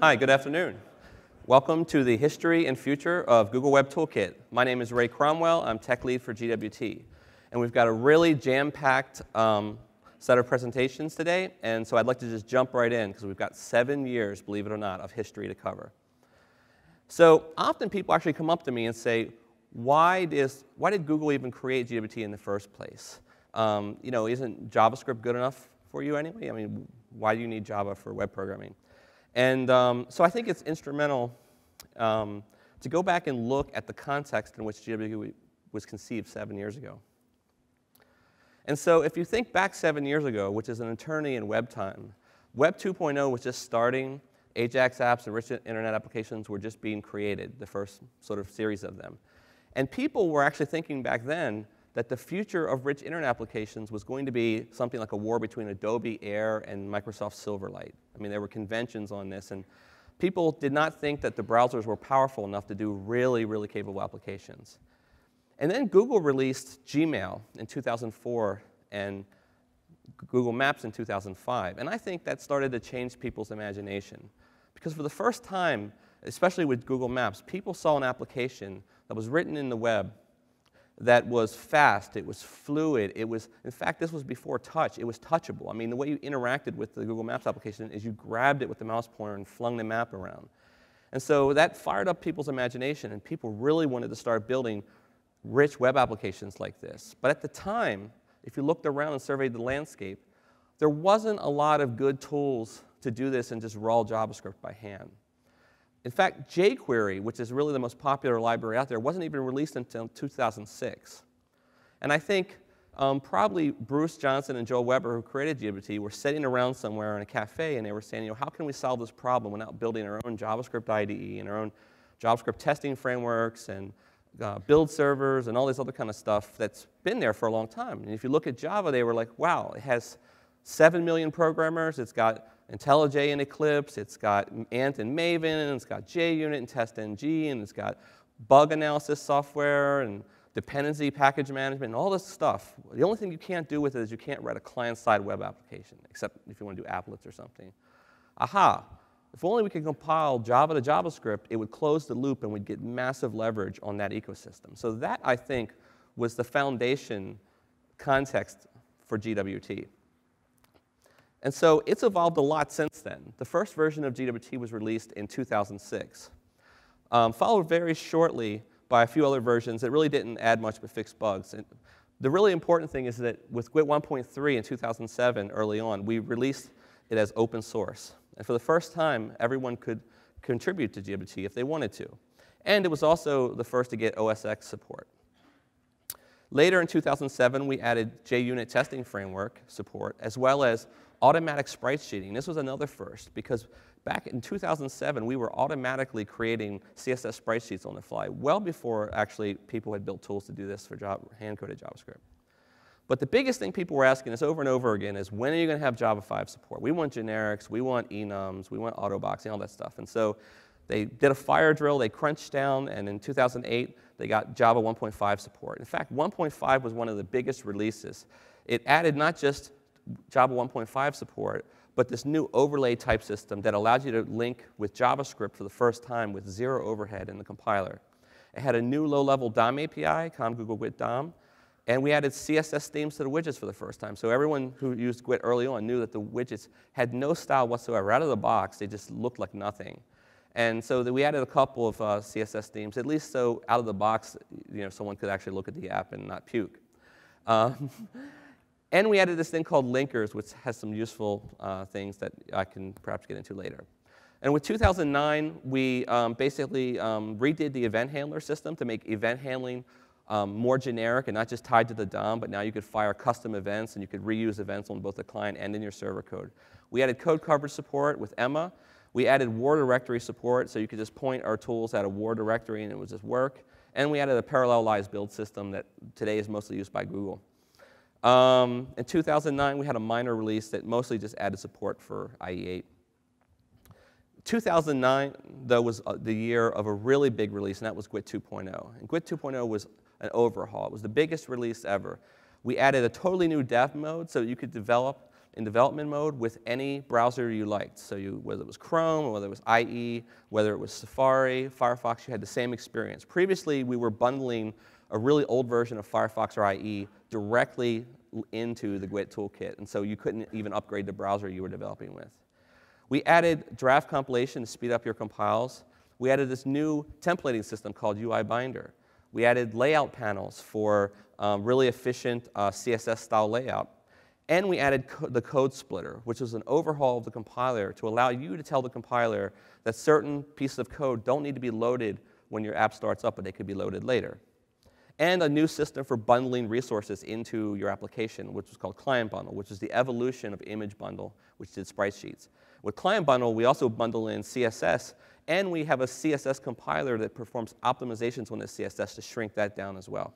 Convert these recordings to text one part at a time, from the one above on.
Hi, good afternoon. Welcome to the history and future of Google Web Toolkit. My name is Ray Cromwell. I'm tech lead for GWT. And we've got a really jam-packed um, set of presentations today. And so I'd like to just jump right in because we've got seven years, believe it or not, of history to cover. So often people actually come up to me and say, why, does, why did Google even create GWT in the first place? Um, you know, isn't JavaScript good enough for you anyway? I mean, why do you need Java for web programming? And um, so I think it's instrumental um, to go back and look at the context in which GWT was conceived seven years ago. And so if you think back seven years ago, which is an eternity in web time, Web 2.0 was just starting. Ajax apps and rich internet applications were just being created, the first sort of series of them. And people were actually thinking back then that the future of rich internet applications was going to be something like a war between Adobe Air and Microsoft Silverlight. I mean, there were conventions on this, and people did not think that the browsers were powerful enough to do really, really capable applications. And then Google released Gmail in 2004 and Google Maps in 2005. And I think that started to change people's imagination. Because for the first time, especially with Google Maps, people saw an application that was written in the web that was fast, it was fluid, it was, in fact, this was before touch, it was touchable. I mean, the way you interacted with the Google Maps application is you grabbed it with the mouse pointer and flung the map around. And so that fired up people's imagination, and people really wanted to start building rich web applications like this. But at the time, if you looked around and surveyed the landscape, there wasn't a lot of good tools to do this in just raw JavaScript by hand. In fact, jQuery, which is really the most popular library out there, wasn't even released until 2006. And I think um, probably Bruce Johnson and Joel Webber, who created GWT, were sitting around somewhere in a cafe and they were saying, you know, how can we solve this problem without building our own JavaScript IDE and our own JavaScript testing frameworks and uh, build servers and all this other kind of stuff that's been there for a long time. And if you look at Java, they were like, wow, it has 7 million programmers, it's got IntelliJ and Eclipse, it's got Ant and Maven, and it's got JUnit and TestNG, and it's got bug analysis software and dependency package management and all this stuff. The only thing you can't do with it is you can't write a client-side web application, except if you want to do applets or something. Aha, if only we could compile Java to JavaScript, it would close the loop and we'd get massive leverage on that ecosystem. So that, I think, was the foundation context for GWT. And so it's evolved a lot since then. The first version of GWT was released in 2006, um, followed very shortly by a few other versions that really didn't add much but fixed bugs. And the really important thing is that with GWT 1.3 in 2007, early on, we released it as open source. And for the first time, everyone could contribute to GWT if they wanted to. And it was also the first to get OS X support. Later in 2007, we added JUnit testing framework support, as well as automatic sprite sheeting. This was another first, because back in 2007, we were automatically creating CSS sprite sheets on the fly, well before actually people had built tools to do this for hand-coded JavaScript. But the biggest thing people were asking us over and over again is when are you going to have Java 5 support? We want generics, we want enums, we want autoboxing, all that stuff. And so they did a fire drill, they crunched down, and in 2008, they got Java 1.5 support. In fact, 1.5 was one of the biggest releases. It added not just Java 1.5 support, but this new overlay type system that allowed you to link with JavaScript for the first time with zero overhead in the compiler. It had a new low-level DOM API, com Google GWT DOM, and we added CSS themes to the widgets for the first time. So everyone who used GWT early on knew that the widgets had no style whatsoever. Out of the box, they just looked like nothing. And so we added a couple of uh, CSS themes, at least so out of the box, you know, someone could actually look at the app and not puke. Um, and we added this thing called linkers, which has some useful uh, things that I can perhaps get into later. And with 2009, we um, basically um, redid the event handler system to make event handling um, more generic and not just tied to the DOM, but now you could fire custom events and you could reuse events on both the client and in your server code. We added code coverage support with Emma. We added war directory support, so you could just point our tools at a war directory and it would just work. And we added a parallelized build system that today is mostly used by Google. Um, in 2009, we had a minor release that mostly just added support for IE8. 2009, though, was uh, the year of a really big release, and that was GWT 2.0. And GWT 2.0 was an overhaul. It was the biggest release ever. We added a totally new dev mode so you could develop in development mode with any browser you liked. So you, whether it was Chrome, whether it was IE, whether it was Safari, Firefox, you had the same experience. Previously, we were bundling a really old version of Firefox or IE directly into the GWT toolkit, and so you couldn't even upgrade the browser you were developing with. We added draft compilation to speed up your compiles. We added this new templating system called UI Binder. We added layout panels for um, really efficient uh, CSS style layout. And we added co the code splitter, which was an overhaul of the compiler to allow you to tell the compiler that certain pieces of code don't need to be loaded when your app starts up, but they could be loaded later. And a new system for bundling resources into your application, which was called Client Bundle, which is the evolution of Image Bundle, which did sprite sheets. With Client Bundle, we also bundle in CSS, and we have a CSS compiler that performs optimizations on the CSS to shrink that down as well.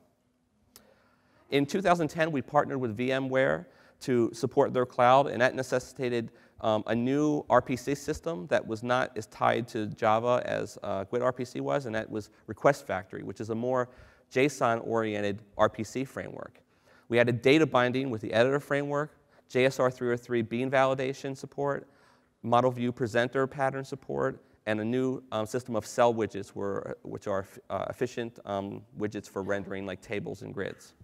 In 2010, we partnered with VMware to support their cloud, and that necessitated um, a new RPC system that was not as tied to Java as uh, GWT RPC was, and that was Request Factory, which is a more JSON-oriented RPC framework. We added data binding with the editor framework, JSR 303 bean validation support, model view presenter pattern support, and a new um, system of cell widgets, were, which are uh, efficient um, widgets for rendering like tables and grids.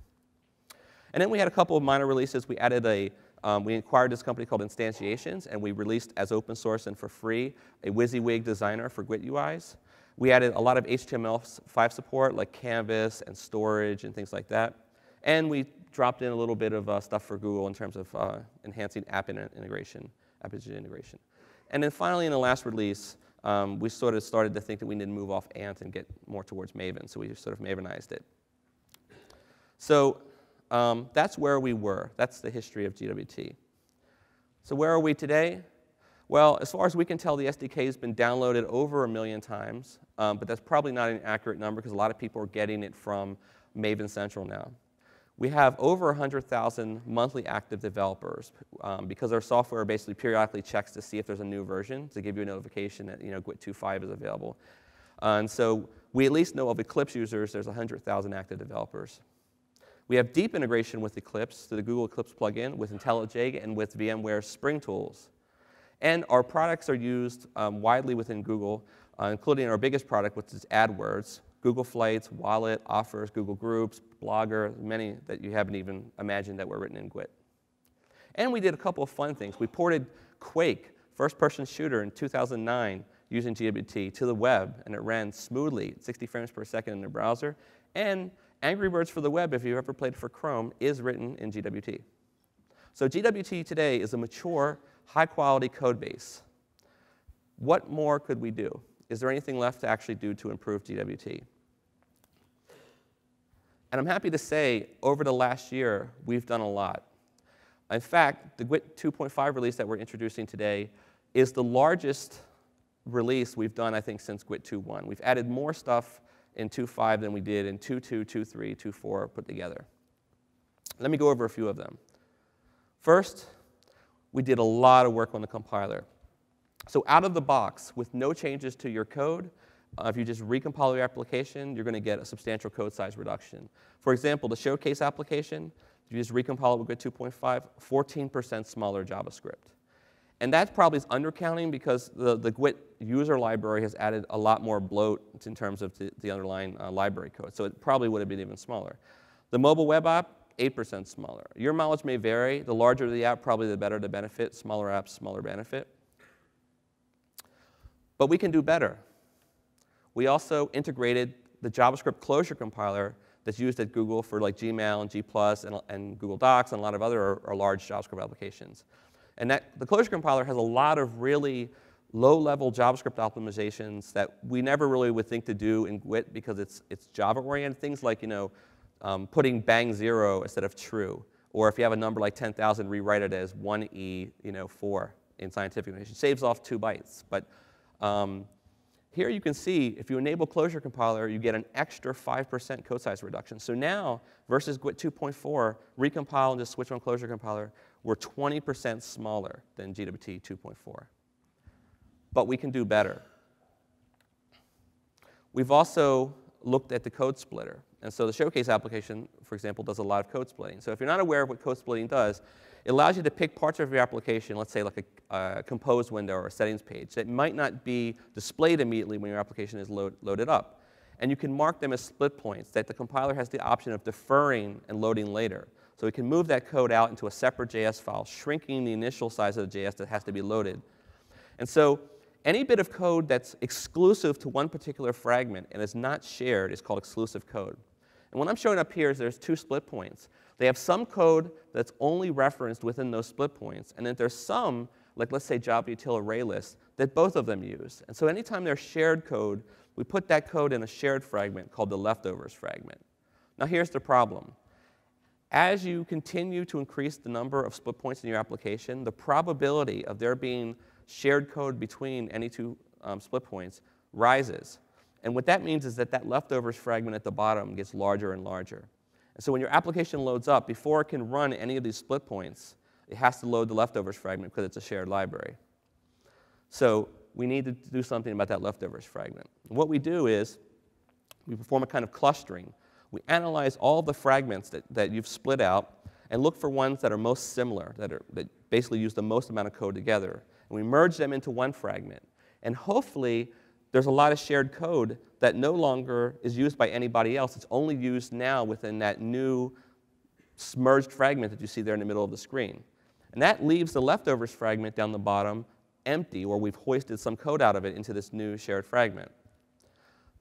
And then we had a couple of minor releases. We added a, um, we acquired this company called Instantiations, and we released as open source and for free a WYSIWYG designer for GWT UIs. We added a lot of HTML5 support like canvas and storage and things like that. And we dropped in a little bit of uh, stuff for Google in terms of uh, enhancing app integration, app integration. And then finally, in the last release, um, we sort of started to think that we need to move off Ant and get more towards Maven, so we sort of Mavenized it. So um, that's where we were. That's the history of GWT. So where are we today? Well, as far as we can tell, the SDK has been downloaded over a million times, um, but that's probably not an accurate number because a lot of people are getting it from Maven Central now. We have over 100,000 monthly active developers um, because our software basically periodically checks to see if there's a new version to give you a notification that you know, GWT 2.5 is available. Uh, and so we at least know of Eclipse users, there's 100,000 active developers. We have deep integration with Eclipse through the Google Eclipse plugin, with IntelliJ, and with VMware Spring Tools. And our products are used um, widely within Google, uh, including our biggest product, which is AdWords, Google Flights, Wallet, Offers, Google Groups, Blogger, many that you haven't even imagined that were written in GWT. And we did a couple of fun things. We ported Quake, first-person shooter in 2009 using GWT to the web, and it ran smoothly, 60 frames per second in the browser. And Angry Birds for the web, if you've ever played for Chrome, is written in GWT. So GWT today is a mature, high-quality code base. What more could we do? Is there anything left to actually do to improve GWT? And I'm happy to say, over the last year, we've done a lot. In fact, the GWT 2.5 release that we're introducing today is the largest release we've done, I think, since GWT 2.1. We've added more stuff in 2.5 than we did in 2.2, 2.3, 2.4 put together. Let me go over a few of them. First, we did a lot of work on the compiler. So out of the box, with no changes to your code, uh, if you just recompile your application, you're going to get a substantial code size reduction. For example, the Showcase application, if you just recompile it with GWT 2.5, 14% smaller JavaScript. And that probably is undercounting because the, the GWT user library has added a lot more bloat in terms of the, the underlying uh, library code. So it probably would have been even smaller. The mobile web app, 8% smaller. Your mileage may vary. The larger the app, probably the better the benefit. Smaller apps, smaller benefit. But we can do better. We also integrated the JavaScript closure compiler that's used at Google for like Gmail and G+, and, and Google Docs and a lot of other or, large JavaScript applications. And that, the closure compiler has a lot of really low-level JavaScript optimizations that we never really would think to do in GWT because it's, it's Java-oriented. Things like, you know, um, putting bang zero instead of true. Or if you have a number like 10,000, rewrite it as 1e, you know, 4 in scientific notation. Saves off two bytes. But um, here you can see, if you enable Closure Compiler, you get an extra 5% code size reduction. So now, versus GWT 2.4, recompile and just switch on Closure Compiler, we're 20% smaller than GWT 2.4. But we can do better. We've also looked at the code splitter. And so the Showcase application, for example, does a lot of code splitting. So if you're not aware of what code splitting does, it allows you to pick parts of your application, let's say like a, a compose window or a settings page, that might not be displayed immediately when your application is load, loaded up. And you can mark them as split points that the compiler has the option of deferring and loading later. So we can move that code out into a separate JS file, shrinking the initial size of the JS that has to be loaded. And so any bit of code that's exclusive to one particular fragment and is not shared is called exclusive code. And what I'm showing up here is there's two split points. They have some code that's only referenced within those split points, and then there's some, like let's say Java util array list, that both of them use. And so anytime there's shared code, we put that code in a shared fragment called the leftovers fragment. Now here's the problem. As you continue to increase the number of split points in your application, the probability of there being shared code between any two um, split points rises. And what that means is that that leftovers fragment at the bottom gets larger and larger. And so when your application loads up, before it can run any of these split points, it has to load the leftovers fragment because it's a shared library. So we need to do something about that leftovers fragment. And what we do is we perform a kind of clustering. We analyze all the fragments that, that you've split out and look for ones that are most similar, that, are, that basically use the most amount of code together. And we merge them into one fragment. And hopefully, there's a lot of shared code that no longer is used by anybody else. It's only used now within that new merged fragment that you see there in the middle of the screen. And that leaves the leftovers fragment down the bottom empty, or we've hoisted some code out of it into this new shared fragment.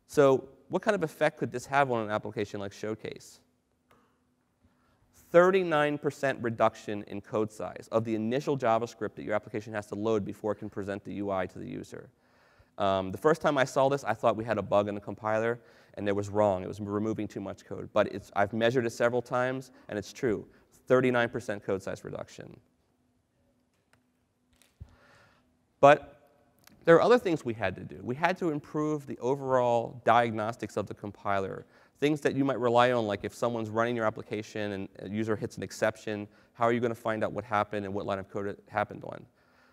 So what kind of effect could this have on an application like Showcase? 39% reduction in code size of the initial JavaScript that your application has to load before it can present the UI to the user. Um, the first time I saw this, I thought we had a bug in the compiler, and it was wrong. It was removing too much code. But I've measured it several times, and it's true. 39% code size reduction. But there are other things we had to do. We had to improve the overall diagnostics of the compiler. Things that you might rely on, like if someone's running your application and a user hits an exception, how are you going to find out what happened and what line of code it happened on?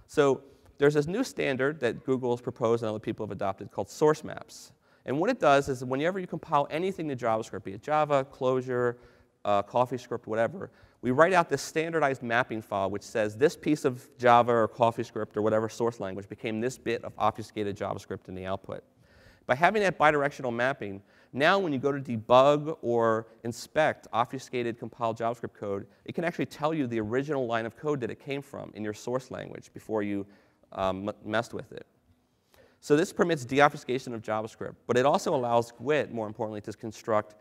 So there's this new standard that Google has proposed and other people have adopted called source maps. And what it does is whenever you compile anything to JavaScript, be it Java, Clojure, uh, CoffeeScript, whatever, we write out this standardized mapping file which says this piece of Java or CoffeeScript or whatever source language became this bit of obfuscated JavaScript in the output. By having that bidirectional mapping, now when you go to debug or inspect obfuscated compiled JavaScript code, it can actually tell you the original line of code that it came from in your source language before you um, messed with it. So this permits deobfuscation of JavaScript, but it also allows GWT, more importantly, to construct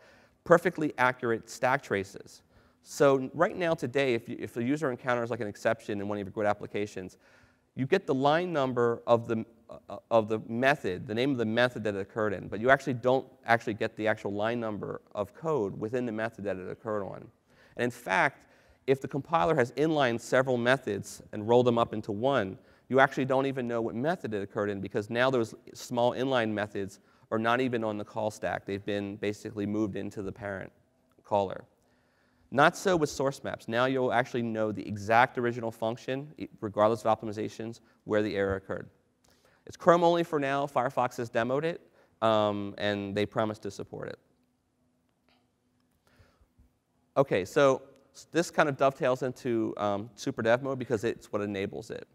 perfectly accurate stack traces. So right now today, if, you, if a user encounters like an exception in one of your GWT applications, you get the line number of the, uh, of the method, the name of the method that it occurred in, but you actually don't actually get the actual line number of code within the method that it occurred on. And in fact, if the compiler has inlined several methods and rolled them up into one, you actually don't even know what method it occurred in because now those small inline methods are not even on the call stack. They've been basically moved into the parent caller. Not so with source maps. Now you'll actually know the exact original function, regardless of optimizations, where the error occurred. It's Chrome only for now. Firefox has demoed it, um, and they promise to support it. OK, so this kind of dovetails into um, super dev mode because it's what enables it.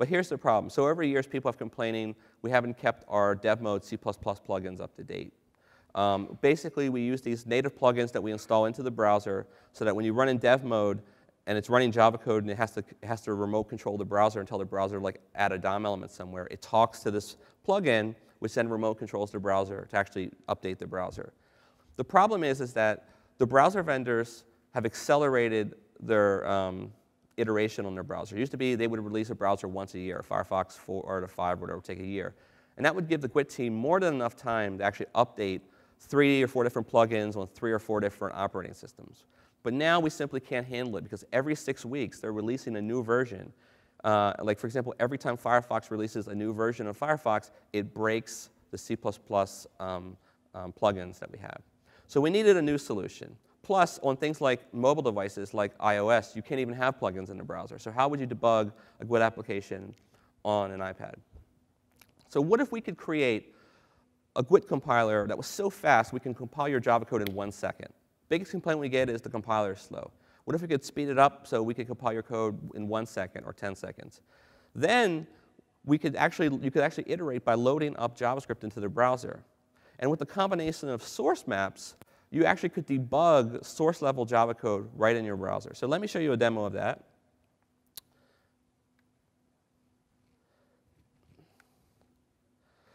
But here's the problem. So over years, people have complaining we haven't kept our dev mode C++ plugins up to date. Um, basically, we use these native plugins that we install into the browser so that when you run in dev mode and it's running Java code and it has to, it has to remote control the browser and tell the browser like add a DOM element somewhere, it talks to this plugin which then remote controls the browser to actually update the browser. The problem is, is that the browser vendors have accelerated their um, iteration on their browser. It used to be they would release a browser once a year, Firefox 4 or to 5 whatever would take a year. And that would give the GWT team more than enough time to actually update three or four different plugins on three or four different operating systems. But now we simply can't handle it because every six weeks they're releasing a new version. Uh, like, for example, every time Firefox releases a new version of Firefox, it breaks the C++ um, um, plugins that we have. So we needed a new solution. Plus, on things like mobile devices like iOS, you can't even have plugins in the browser. So how would you debug a GWT application on an iPad? So what if we could create a GWT compiler that was so fast we can compile your Java code in one second. Biggest complaint we get is the compiler is slow. What if we could speed it up so we could compile your code in one second or 10 seconds? Then we could actually, you could actually iterate by loading up JavaScript into the browser. And with the combination of source maps, you actually could debug source level Java code right in your browser. So let me show you a demo of that.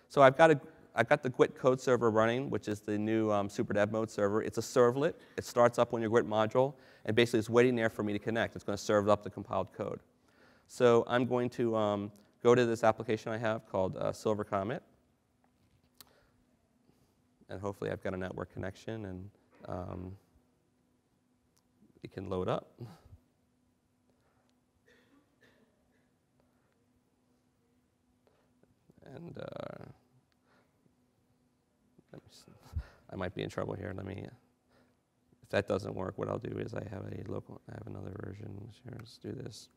So I've got, a, I've got the Gwt code server running, which is the new um, super dev mode server. It's a servlet. It starts up on your Gwt module, and basically it's waiting there for me to connect. It's going to serve up the compiled code. So I'm going to um, go to this application I have called uh, Silver Comet. And hopefully I've got a network connection and um, it can load up. And uh, I might be in trouble here. Let me, if that doesn't work, what I'll do is I have a local, I have another version. Here, let's do this.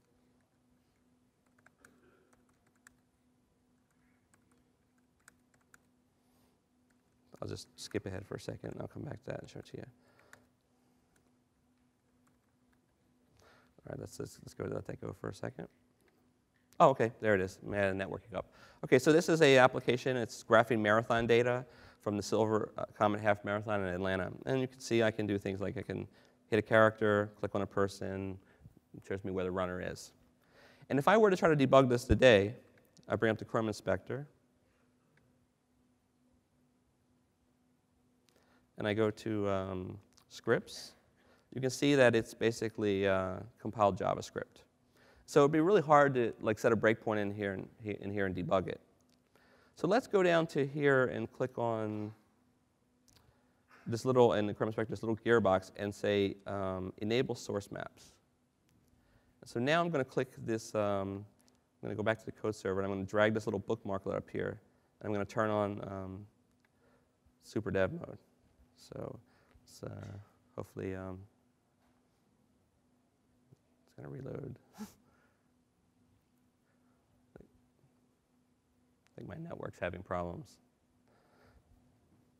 I'll just skip ahead for a second and I'll come back to that and show it to you. All right, let's, let's, let's go let that go for a second. Oh, okay, there it is. Man, networking up. Okay, so this is a application. It's graphing marathon data from the Silver uh, Comet Half Marathon in Atlanta. And you can see I can do things like I can hit a character, click on a person, it shows me where the runner is. And if I were to try to debug this today, I bring up the Chrome Inspector. And I go to um, scripts. You can see that it's basically uh, compiled JavaScript. So it'd be really hard to like set a breakpoint in here and, in here and debug it. So let's go down to here and click on this little, in the Chrome Inspector, this little gearbox and say um, enable source maps. So now I'm going to click this, um, I'm going to go back to the code server and I'm going to drag this little bookmarklet up here. And I'm going to turn on um, super dev mode. So it's uh, hopefully um, it's going to reload. I think my network's having problems.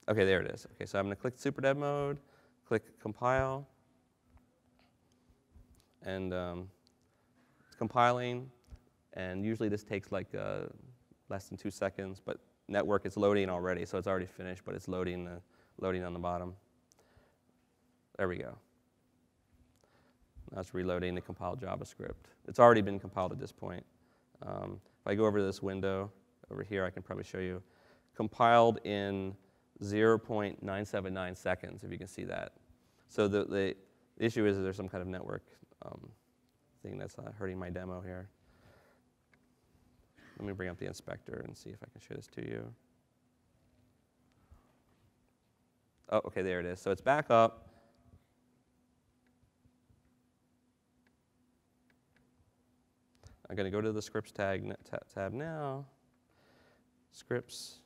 Okay, there it is. Okay, so I'm going to click Super Dev mode, click Compile, and um, it's compiling. And usually this takes like uh, less than two seconds, but network is loading already, so it's already finished, but it's loading, the, loading on the bottom. There we go. Now it's reloading the compiled JavaScript. It's already been compiled at this point. Um, if I go over to this window, over here, I can probably show you, compiled in 0.979 seconds, if you can see that. So the, the issue is there's some kind of network um, thing that's uh, hurting my demo here. Let me bring up the inspector and see if I can show this to you. Oh, okay, there it is. So it's back up. I'm going to go to the scripts tag, tab now scripts.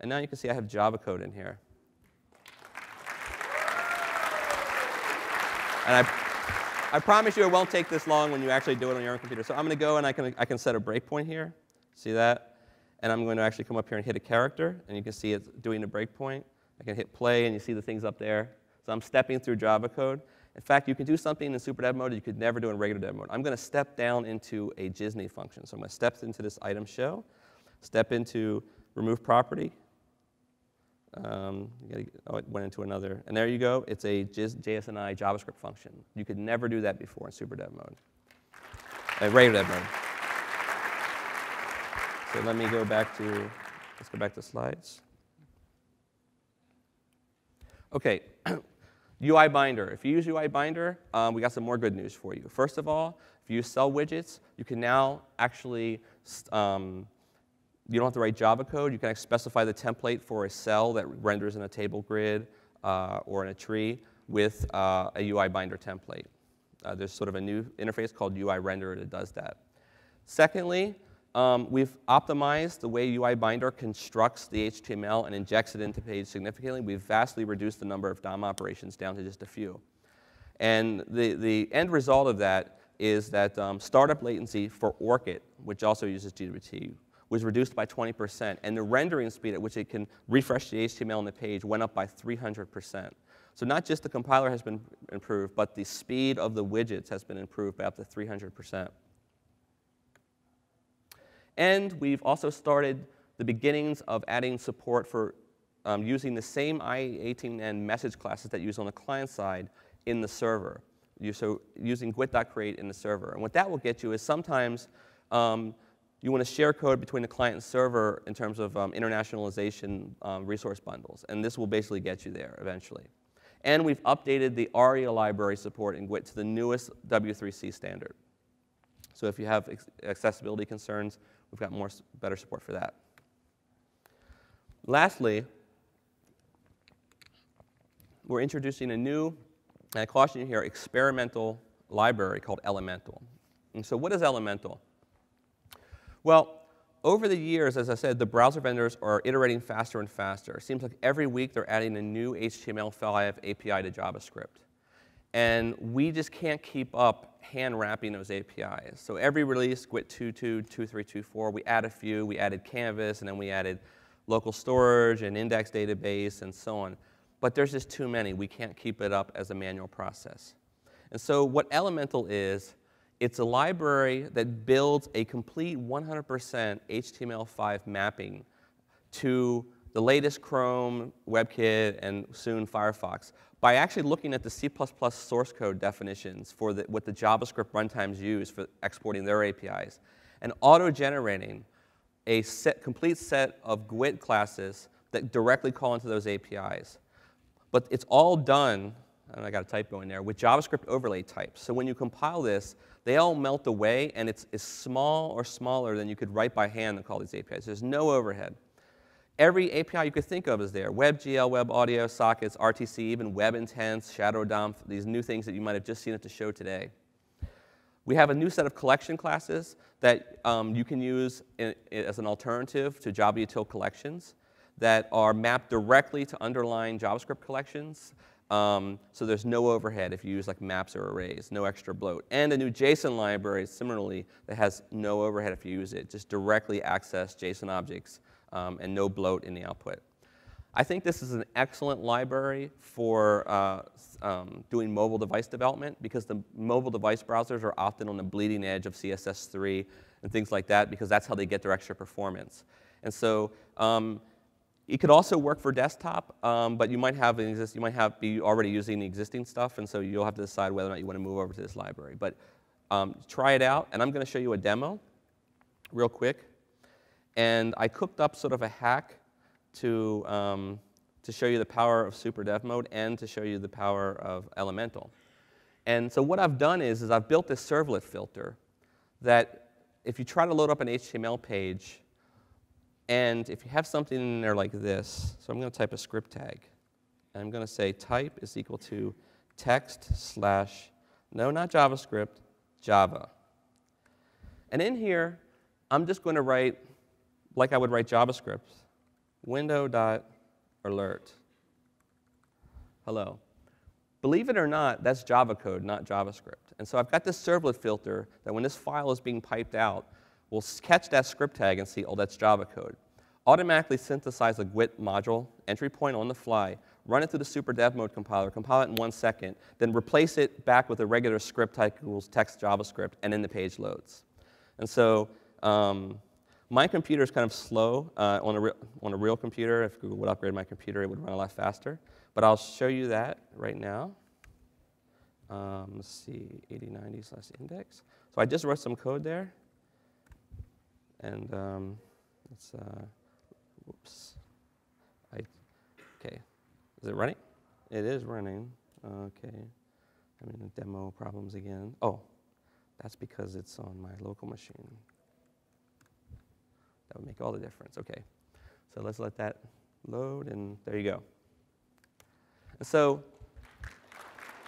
And now you can see I have Java code in here. And I, I promise you it won't take this long when you actually do it on your own computer. So I'm going to go and I can, I can set a breakpoint here. See that? And I'm going to actually come up here and hit a character. And you can see it's doing a breakpoint. I can hit play and you see the things up there. So I'm stepping through Java code. In fact, you can do something in super dev mode you could never do in regular dev mode. I'm going to step down into a JSNI function. So I'm going to step into this item show step into remove property. Um, oh, it went into another. And there you go. It's a JSNI JavaScript function. You could never do that before in super dev mode, uh, regular dev mode. So let me go back to, let's go back to slides. Okay, UI Binder. If you use UI Binder, um, we got some more good news for you. First of all, if you use cell widgets, you can now actually um, you don't have to write Java code. You can specify the template for a cell that renders in a table grid uh, or in a tree with uh, a UI binder template. Uh, there's sort of a new interface called UI renderer that does that. Secondly, um, we've optimized the way UI binder constructs the HTML and injects it into page significantly. We've vastly reduced the number of DOM operations down to just a few. And the, the end result of that is that um, startup latency for Orkut, which also uses GWT, was reduced by 20%, and the rendering speed at which it can refresh the HTML on the page went up by 300%. So not just the compiler has been improved, but the speed of the widgets has been improved by up to 300%. And we've also started the beginnings of adding support for um, using the same i18n message classes that you use on the client side in the server. You, so using gwt.create in the server. And what that will get you is sometimes um, you want to share code between the client and server in terms of um, internationalization um, resource bundles. And this will basically get you there eventually. And we've updated the ARIA library support in GWT to the newest W3C standard. So if you have accessibility concerns, we've got more better support for that. Lastly, we're introducing a new, and I caution you here, experimental library called Elemental. And so what is Elemental? Well, over the years, as I said, the browser vendors are iterating faster and faster. It seems like every week they're adding a new HTML5 API to JavaScript. And we just can't keep up hand wrapping those APIs. So every release, GWT 2.2, 2.3, we add a few. We added Canvas, and then we added local storage and index database and so on. But there's just too many. We can't keep it up as a manual process. And so what Elemental is, it's a library that builds a complete 100% HTML5 mapping to the latest Chrome, WebKit, and soon Firefox by actually looking at the C++ source code definitions for the, what the JavaScript runtimes use for exporting their APIs and auto-generating a set, complete set of GWT classes that directly call into those APIs. But it's all done, and I got a typo in there, with JavaScript overlay types. So when you compile this, they all melt away, and it's as small or smaller than you could write by hand and call these APIs. There's no overhead. Every API you could think of is there. WebGL, Web Audio, Sockets, RTC, even Web Intents, Shadow DOM, these new things that you might have just seen at the show today. We have a new set of collection classes that um, you can use in, in, as an alternative to Java util collections that are mapped directly to underlying JavaScript collections. Um, so there's no overhead if you use like maps or arrays, no extra bloat. And a new JSON library, similarly, that has no overhead if you use it. Just directly access JSON objects um, and no bloat in the output. I think this is an excellent library for uh, um, doing mobile device development because the mobile device browsers are often on the bleeding edge of CSS3 and things like that because that's how they get their extra performance. And so um, it could also work for desktop, um, but you might have an exist, you might have be already using the existing stuff, and so you'll have to decide whether or not you want to move over to this library. But um, try it out, and I'm going to show you a demo real quick. And I cooked up sort of a hack to, um, to show you the power of Super Dev Mode and to show you the power of Elemental. And so what I've done is, is I've built this servlet filter that if you try to load up an HTML page, and if you have something in there like this, so I'm going to type a script tag. And I'm going to say type is equal to text slash, no, not JavaScript, Java. And in here, I'm just going to write, like I would write JavaScript, window.alert. Hello. Believe it or not, that's Java code, not JavaScript. And so I've got this servlet filter that when this file is being piped out, will catch that script tag and see, oh, that's Java code. Automatically synthesize a GWT module, entry point on the fly, run it through the super dev mode compiler, compile it in one second, then replace it back with a regular script type equals text JavaScript, and then the page loads. And so um, my computer is kind of slow uh, on, a on a real computer. If Google would upgrade my computer, it would run a lot faster. But I'll show you that right now. Um, let's see, 8090 slash index. So I just wrote some code there. And um, let's, uh, whoops. I, okay, is it running? It is running. Okay. I mean, demo problems again. Oh, that's because it's on my local machine. That would make all the difference. Okay. So let's let that load, and there you go. So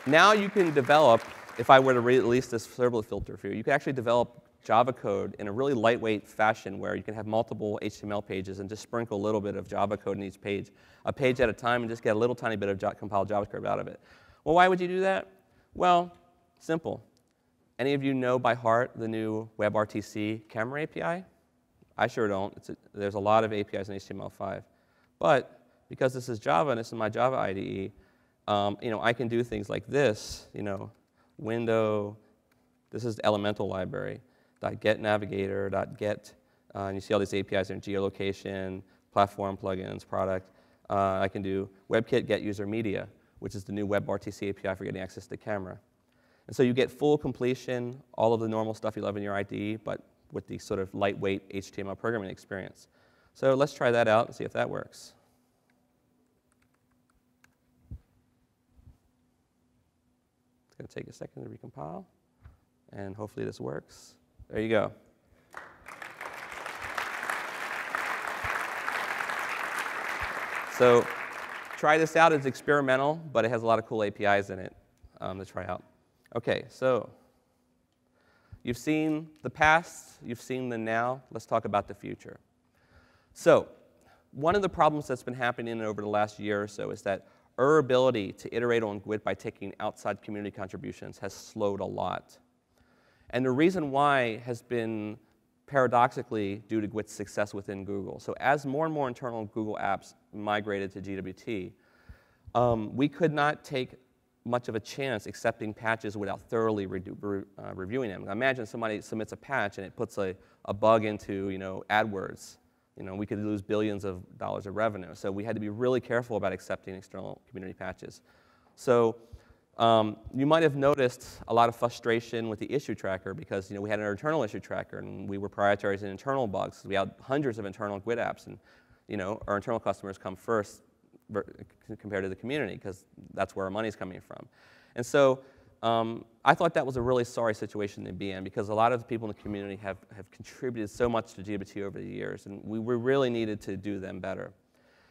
now you can develop, if I were to release this servlet filter for you, you can actually develop Java code in a really lightweight fashion where you can have multiple HTML pages and just sprinkle a little bit of Java code in each page, a page at a time, and just get a little tiny bit of compiled JavaScript out of it. Well, why would you do that? Well, simple. Any of you know by heart the new WebRTC camera API? I sure don't. A, there's a lot of APIs in HTML5. But because this is Java and this is my Java IDE, um, you know, I can do things like this, you know, window, this is the elemental library, dot get navigator, dot get, uh, and you see all these APIs in geolocation, platform plugins, product. Uh, I can do WebKit get user media, which is the new WebRTC API for getting access to the camera. And so you get full completion, all of the normal stuff you love in your IDE, but with the sort of lightweight HTML programming experience. So let's try that out and see if that works. It's going to take a second to recompile, and hopefully this works. There you go. So try this out. It's experimental, but it has a lot of cool APIs in it um, to try out. Okay, so you've seen the past, you've seen the now. Let's talk about the future. So one of the problems that's been happening over the last year or so is that our ability to iterate on GWT by taking outside community contributions has slowed a lot. And the reason why has been paradoxically due to GWT's success within Google. So as more and more internal Google apps migrated to GWT, um, we could not take much of a chance accepting patches without thoroughly re uh, reviewing them. Imagine somebody submits a patch and it puts a, a bug into you know, AdWords. You know, we could lose billions of dollars of revenue. So we had to be really careful about accepting external community patches. So um, you might have noticed a lot of frustration with the issue tracker because you know, we had an internal issue tracker and we were prioritizing internal bugs. We had hundreds of internal GWT apps and you know, our internal customers come first compared to the community because that's where our money's coming from. And so um, I thought that was a really sorry situation to be in because a lot of the people in the community have, have contributed so much to GWT over the years and we, we really needed to do them better.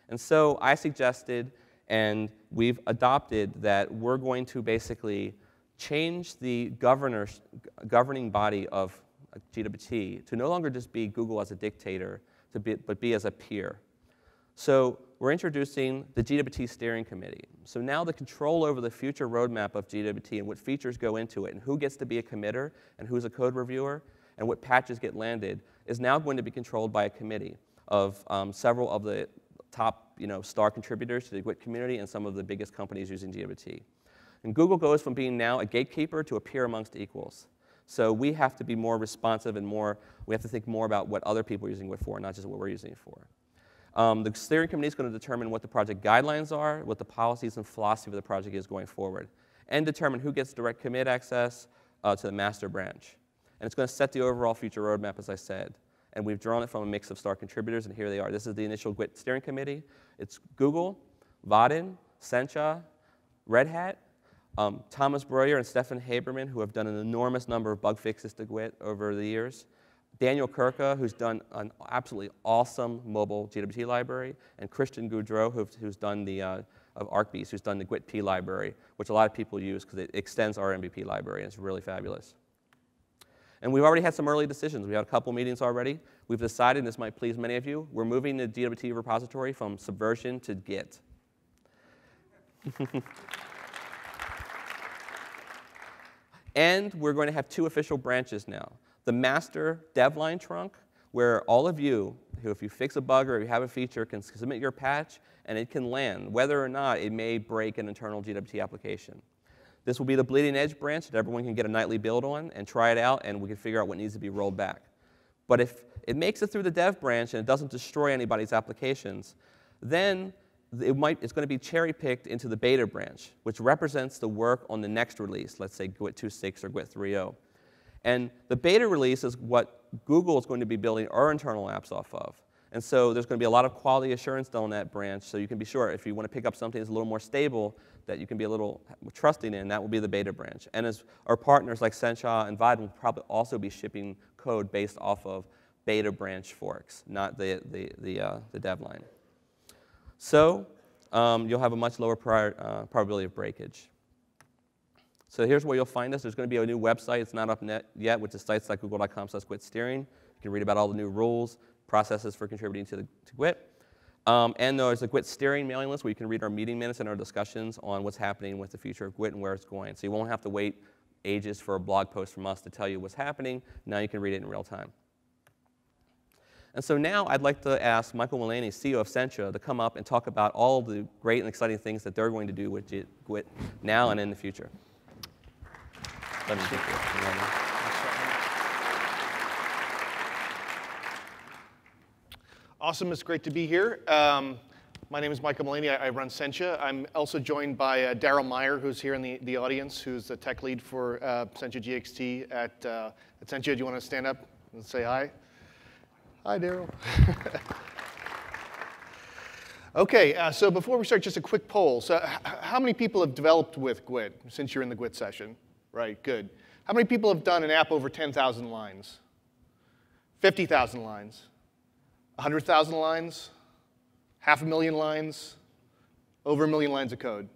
And so I suggested and we've adopted that we're going to basically change the governing body of GWT to no longer just be Google as a dictator, to be, but be as a peer. So we're introducing the GWT Steering Committee. So now the control over the future roadmap of GWT and what features go into it and who gets to be a committer and who's a code reviewer and what patches get landed is now going to be controlled by a committee of um, several of the top you know, star contributors to the GWT community and some of the biggest companies using GWT. And Google goes from being now a gatekeeper to a peer amongst equals. So we have to be more responsive and more, we have to think more about what other people are using GWT for, not just what we're using it for. Um, the steering committee is going to determine what the project guidelines are, what the policies and philosophy of the project is going forward, and determine who gets direct commit access uh, to the master branch. And it's going to set the overall future roadmap, as I said and we've drawn it from a mix of star contributors, and here they are. This is the initial GWT steering committee. It's Google, Vaadin, Sencha, Red Hat, um, Thomas Broyer and Stefan Haberman, who have done an enormous number of bug fixes to GWT over the years. Daniel Kurka, who's done an absolutely awesome mobile GWT library, and Christian Goudreau, who's done the, uh, of ArcBees, who's done the GWT library, which a lot of people use because it extends our MVP library, and it's really fabulous. And we've already had some early decisions. We had a couple meetings already. We've decided, and this might please many of you, we're moving the GWT repository from Subversion to Git. and we're going to have two official branches now. The master devline trunk, where all of you, who if you fix a bug or you have a feature, can submit your patch and it can land, whether or not it may break an internal GWT application. This will be the bleeding edge branch that everyone can get a nightly build on and try it out, and we can figure out what needs to be rolled back. But if it makes it through the dev branch and it doesn't destroy anybody's applications, then it might, it's going to be cherry picked into the beta branch, which represents the work on the next release, let's say GWT 2.6 or GWT 3.0. And the beta release is what Google is going to be building our internal apps off of. And so there's going to be a lot of quality assurance done on that branch, so you can be sure if you want to pick up something that's a little more stable, that you can be a little trusting in, that will be the beta branch. And as our partners like Sencha and Vaadin will probably also be shipping code based off of beta branch forks, not the, the, the, uh, the dev line. So um, you'll have a much lower prior, uh, probability of breakage. So here's where you'll find us. There's going to be a new website. It's not up yet, which is sites like sites.google.com slash steering. You can read about all the new rules, processes for contributing to, the, to. Um, and there's a GWT steering mailing list where you can read our meeting minutes and our discussions on what's happening with the future of GWT and where it's going. So you won't have to wait ages for a blog post from us to tell you what's happening. Now you can read it in real time. And so now I'd like to ask Michael Mullaney, CEO of Sencha, to come up and talk about all the great and exciting things that they're going to do with GWT now and in the future. Let me get Awesome, it's great to be here. Um, my name is Michael Mullaney. I, I run Sencha. I'm also joined by uh, Daryl Meyer, who's here in the, the audience, who's the tech lead for uh, Sencha GXT at, uh, at Sencha. Do you want to stand up and say hi? Hi, Daryl. okay, uh, so before we start, just a quick poll. So, how many people have developed with GWT since you're in the GWT session? Right, good. How many people have done an app over 10,000 lines? 50,000 lines? 100,000 lines? Half a million lines? Over a million lines of code?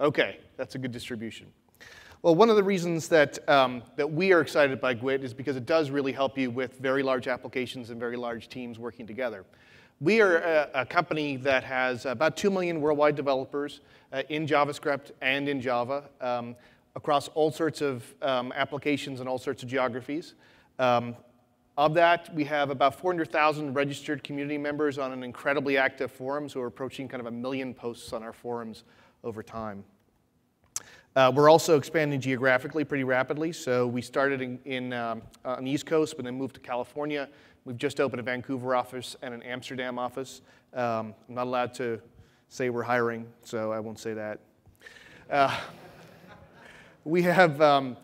Okay, that's a good distribution. Well, one of the reasons that, um, that we are excited by GWT is because it does really help you with very large applications and very large teams working together. We are a, a company that has about 2 million worldwide developers uh, in JavaScript and in Java um, across all sorts of um, applications and all sorts of geographies. Um, of that, we have about 400,000 registered community members on an incredibly active forums who are approaching kind of a million posts on our forums over time. Uh, we're also expanding geographically pretty rapidly. So we started in, in um, on the East Coast, but then moved to California. We've just opened a Vancouver office and an Amsterdam office. Um, I'm not allowed to say we're hiring, so I won't say that. Uh, we have um,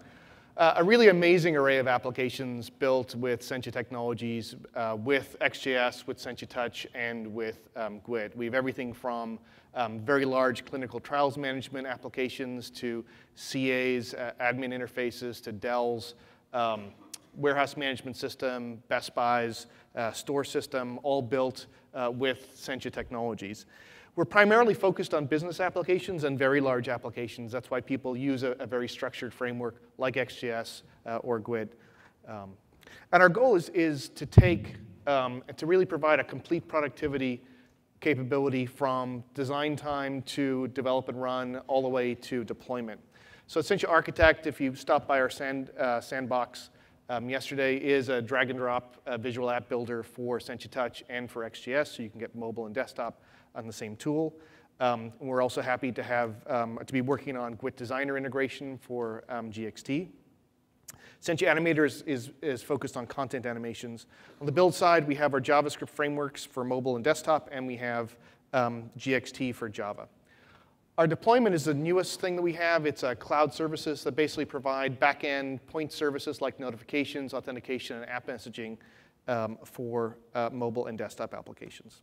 a really amazing array of applications built with Sencha Technologies, uh, with Ext JS, with Sencha Touch, and with um, GWT. We have everything from um, very large clinical trials management applications to CAs, uh, admin interfaces, to Dell's um, warehouse management system, Best Buy's uh, store system, all built uh, with Sencha Technologies. We're primarily focused on business applications and very large applications. That's why people use a, a very structured framework like Ext JS uh, or GWT. Um, and our goal is, is to take, um, to really provide a complete productivity capability from design time to develop and run all the way to deployment. So Sencha Architect, if you stop by our sand, uh, sandbox um, yesterday, is a drag and drop uh, visual app builder for Sencha Touch and for Ext JS, so you can get mobile and desktop on the same tool. Um, we're also happy to have um, to be working on GWT Designer integration for um, GXT. Sencha Animator is, is, is, focused on content animations. On the build side, we have our JavaScript frameworks for mobile and desktop, and we have um, GXT for Java. Our deployment is the newest thing that we have. It's a cloud services that basically provide back-end point services like notifications, authentication, and app messaging um, for uh, mobile and desktop applications.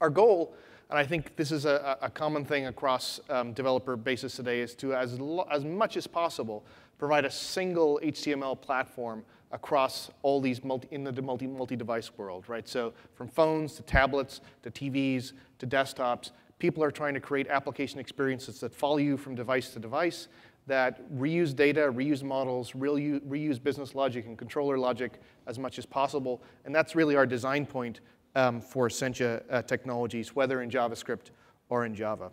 Our goal, and I think this is a, a common thing across um, developer bases today, is to, as, as much as possible, provide a single HTML platform across all these multi, in the multi, multi-device world, right? So from phones to tablets to TVs to desktops, people are trying to create application experiences that follow you from device to device, that reuse data, reuse models, reuse business logic and controller logic as much as possible. And that's really our design point um, for Sencha uh, technologies, whether in JavaScript or in Java.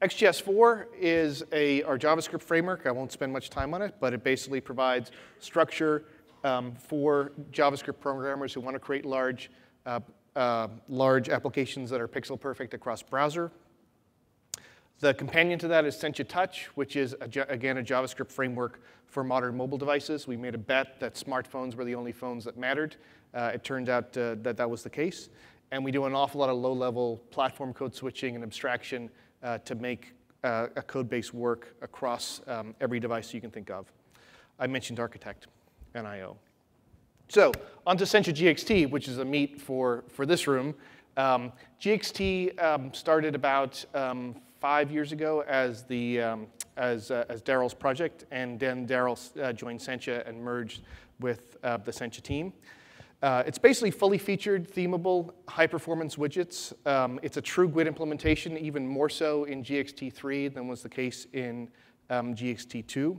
Ext JS 4 is a, our JavaScript framework. I won't spend much time on it, but it basically provides structure um, for JavaScript programmers who want to create large, uh, uh, large applications that are pixel perfect across browser. The companion to that is Sencha Touch, which is, a, again, a JavaScript framework for modern mobile devices. We made a bet that smartphones were the only phones that mattered. Uh, it turned out uh, that that was the case. And we do an awful lot of low-level platform code switching and abstraction uh, to make uh, a code base work across um, every device you can think of. I mentioned Architect and I/O. So onto Sencha GXT, which is a meet for, for this room. Um, GXT um, started about um, five years ago as, the, um, as, uh, as Daryl's project, and then Daryl uh, joined Sencha and merged with uh, the Sencha team. Uh, it's basically fully featured, themable, high-performance widgets. Um, it's a true GWT implementation, even more so in GXT3 than was the case in um, GXT2.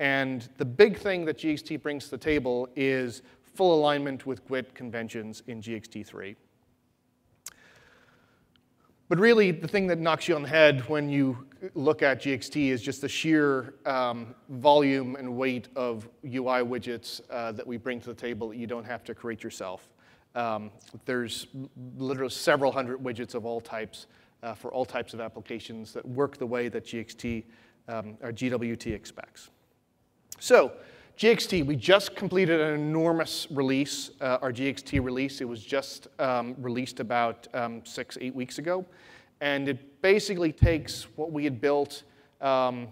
And the big thing that GXT brings to the table is full alignment with GWT conventions in GXT3. But really, the thing that knocks you on the head when you look at GXT is just the sheer um, volume and weight of UI widgets uh, that we bring to the table that you don't have to create yourself. Um, there's literally several hundred widgets of all types uh, for all types of applications that work the way that GXT um, or GWT expects. So GXT, we just completed an enormous release, uh, our GXT release. It was just um, released about um, six, eight weeks ago. And it basically takes what we had built um,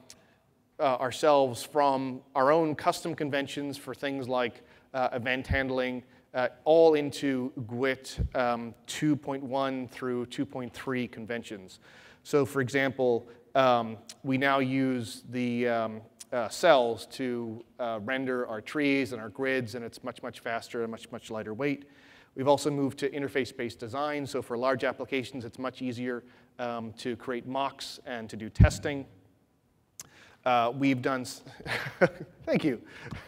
uh, ourselves from our own custom conventions for things like uh, event handling, uh, all into GWT um, 2.1 through 2.3 conventions. So for example, um, we now use the um, uh, cells to uh, render our trees and our grids, and it's much, much faster and much, much lighter weight. We've also moved to interface-based design, so for large applications, it's much easier um, to create mocks and to do testing. Uh, we've done, thank you.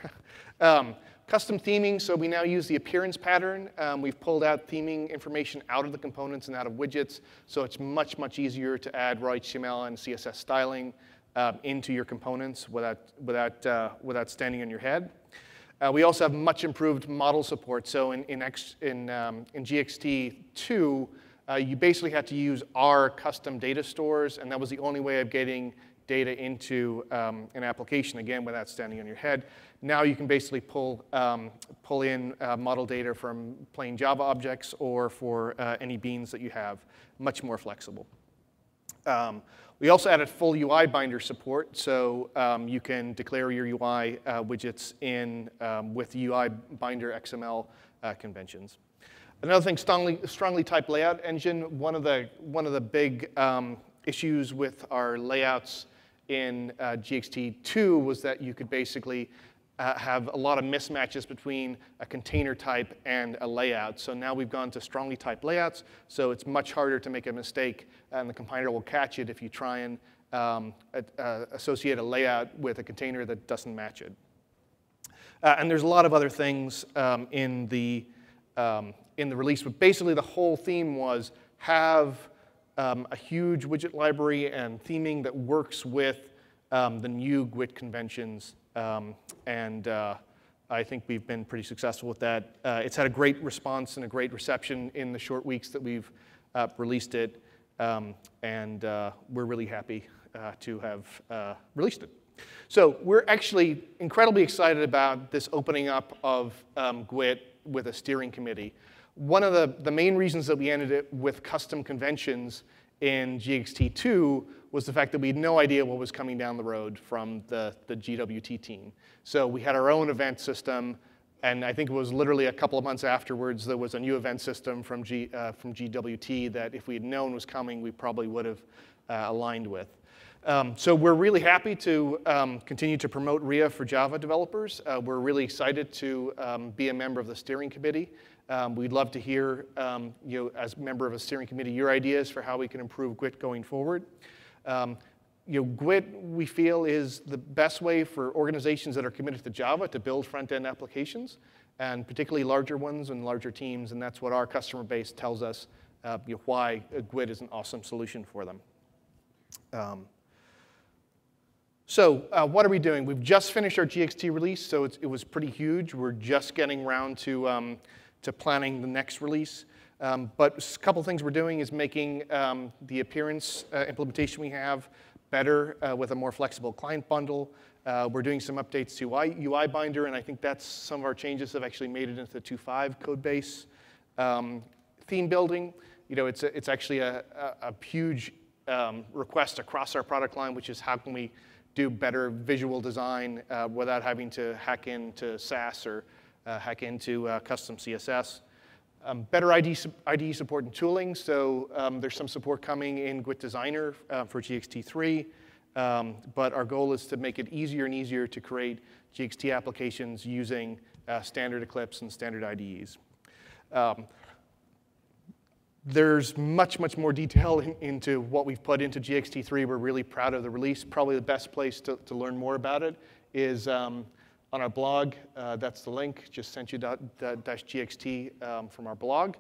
um, custom theming, so we now use the appearance pattern. Um, we've pulled out theming information out of the components and out of widgets, so it's much, much easier to add raw HTML and CSS styling um, into your components without, without, uh, without standing on your head. Uh, we also have much improved model support. So in, in, X, in, um, in GXT2, uh, you basically had to use our custom data stores, and that was the only way of getting data into um, an application, again, without standing on your head. Now you can basically pull, um, pull in uh, model data from plain Java objects or for uh, any beans that you have, much more flexible. Um, we also added full UI binder support, so um, you can declare your UI uh, widgets in um, with UI binder XML uh, conventions. Another thing, strongly, strongly typed layout engine. One of the, one of the big um, issues with our layouts in uh, GXT2 was that you could basically uh, have a lot of mismatches between a container type and a layout. So now we've gone to strongly typed layouts, so it's much harder to make a mistake, and the compiler will catch it if you try and um, uh, associate a layout with a container that doesn't match it. Uh, and there's a lot of other things um, in, the, um, in the release, but basically the whole theme was have um, a huge widget library and theming that works with um, the new GWT conventions um, and uh, I think we've been pretty successful with that. Uh, it's had a great response and a great reception in the short weeks that we've uh, released it. Um, and uh, we're really happy uh, to have uh, released it. So we're actually incredibly excited about this opening up of um, GWT with a steering committee. One of the, the main reasons that we ended it with custom conventions in GXT2 was the fact that we had no idea what was coming down the road from the, the GWT team. So we had our own event system, and I think it was literally a couple of months afterwards there was a new event system from, G, uh, from GWT that if we had known was coming, we probably would have uh, aligned with. Um, so we're really happy to um, continue to promote RIA for Java developers. Uh, we're really excited to um, be a member of the steering committee. Um, we'd love to hear, um, you know, as a member of a steering committee, your ideas for how we can improve GWT going forward. Um, you know, GWT, we feel, is the best way for organizations that are committed to Java to build front-end applications, and particularly larger ones and larger teams, and that's what our customer base tells us uh, you know, why GWT is an awesome solution for them. Um, so uh, what are we doing? We've just finished our GXT release, so it was pretty huge. We're just getting around to, um, to planning the next release. Um, but a couple things we're doing is making um, the appearance uh, implementation we have better uh, with a more flexible client bundle. Uh, we're doing some updates to UI, UI, Binder, and I think that's some of our changes have actually made it into the 2.5 code base. Um, theme building, you know, it's, a, it's actually a, a, a huge um, request across our product line, which is how can we do better visual design uh, without having to hack into Sass or uh, hack into uh, custom CSS. Um, better IDE, IDE, support and tooling. So um, there's some support coming in GWT Designer uh, for GXT3. Um, but our goal is to make it easier and easier to create GXT applications using uh, standard Eclipse and standard IDEs. Um, there's much, much more detail in, into what we've put into GXT3. We're really proud of the release. Probably the best place to, to learn more about it is um, on our blog. Uh, that's the link. Just sent you dot dash GXT um, from our blog.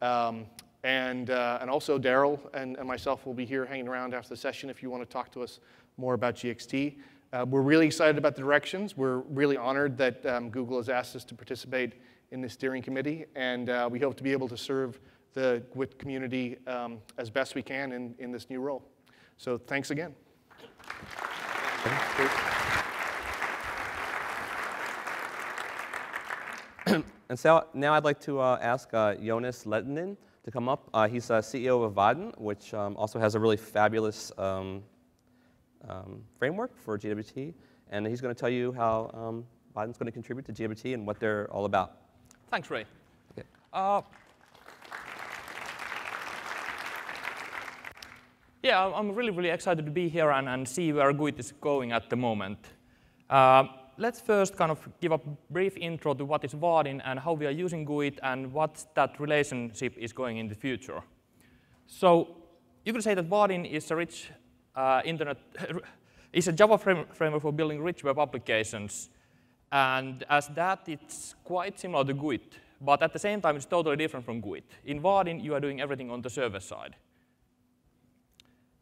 Um, and, uh, and also Daryl and, and, myself will be here hanging around after the session if you want to talk to us more about GXT. Uh, we're really excited about the directions. We're really honored that um, Google has asked us to participate in the steering committee, and uh, we hope to be able to serve the GWT community um, as best we can in, in this new role. So thanks again. And so now I'd like to uh, ask uh, Jonas Lehtinen to come up. Uh, he's uh, CEO of Vaadin, which um, also has a really fabulous um, um, framework for GWT. And he's going to tell you how um, Vaadin's going to contribute to GWT and what they're all about. Thanks, Ray. Okay. Uh, yeah, I'm really, really excited to be here and, and see where GWT is going at the moment. Uh, let's first kind of give a brief intro to what is Vaadin and how we are using GWT and what that relationship is going in the future. So you could say that Vaadin is a rich uh, internet, is a Java frame, framework for building rich web applications. And as that, it's quite similar to GWT, but at the same time, it's totally different from GWT. In Vaadin, you are doing everything on the server side.